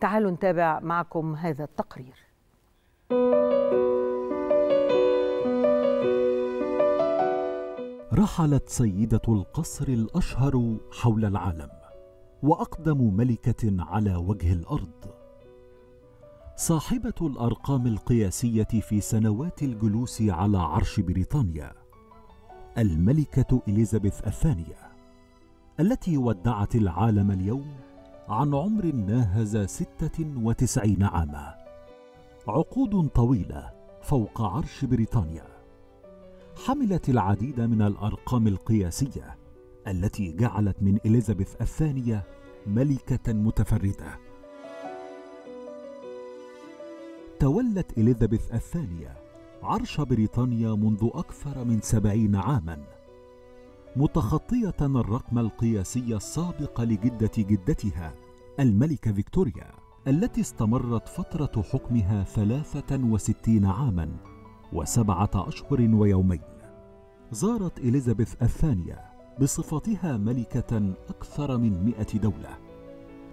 تعالوا نتابع معكم هذا التقرير. رحلت سيدة القصر الأشهر حول العالم وأقدم ملكة على وجه الأرض. صاحبة الأرقام القياسية في سنوات الجلوس على عرش بريطانيا الملكة إليزابيث الثانية التي ودعت العالم اليوم عن عمر ناهز ستة وتسعين عاما. عقود طويلة فوق عرش بريطانيا. حملت العديد من الأرقام القياسية التي جعلت من إليزابيث الثانية ملكة متفردة تولت إليزابيث الثانية عرش بريطانيا منذ أكثر من سبعين عاماً. متخطية الرقم القياسي السابق لجدة جدتها الملكة فيكتوريا التي استمرت فترة حكمها ثلاثة وستين عاماً وسبعة أشهر ويومين. زارت إليزابيث الثانية بصفتها ملكة أكثر من مئة دولة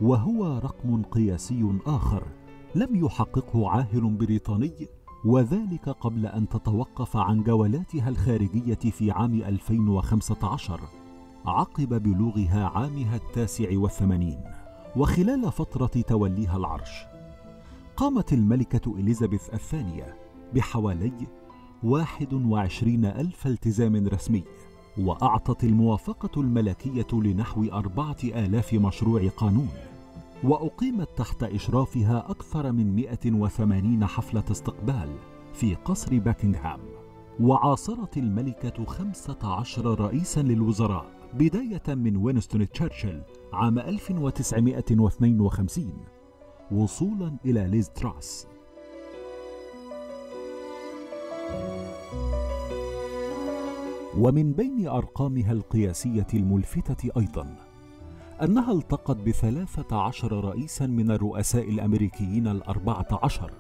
وهو رقم قياسي آخر لم يحققه عاهل بريطاني وذلك قبل أن تتوقف عن جولاتها الخارجية في عام 2015 عقب بلوغها عامها التاسع والثمانين وخلال فترة توليها العرش. قامت الملكة إليزابيث الثانية بحوالي 21 ألف التزام رسمي وأعطت الموافقة الملكية لنحو أربعة آلاف مشروع قانون. وأقيمت تحت إشرافها أكثر من 180 حفلة استقبال في قصر باكنغهام وعاصرت الملكة 15 رئيسا للوزراء بداية من وينستون تشرشل عام 1952 وصولا إلى ليز تراس. ومن بين أرقامها القياسية الملفتة أيضا أنها التقت بثلاثة عشر رئيسا من الرؤساء الأمريكيين الأربعة عشر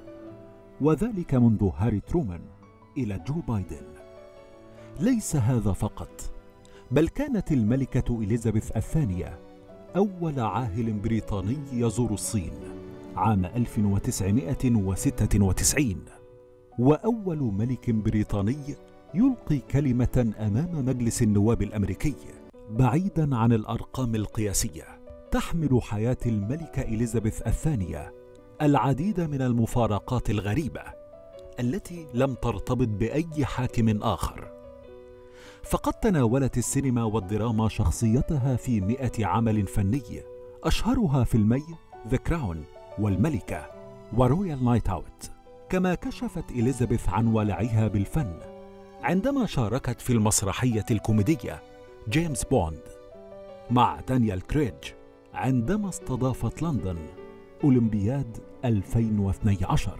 وذلك منذ هاري ترومان إلى جو بايدن. ليس هذا فقط بل كانت الملكة إليزابيث الثانية أول عاهل بريطاني يزور الصين عام 1996 وأول ملك بريطاني يلقي كلمة أمام مجلس النواب الأمريكي. بعيدا عن الأرقام القياسية تحمل حياة الملكة إليزابيث الثانية العديد من المفارقات الغريبة التي لم ترتبط بأي حاكم آخر. فقد تناولت السينما والدراما شخصيتها في مئة عمل فني أشهرها فيلمي The Crown والملكة و Royal Night Out. كما كشفت إليزابيث عن ولعها بالفن عندما شاركت في المسرحية الكوميدية جيمس بوند مع دانيال كريج عندما استضافت لندن أولمبياد 2012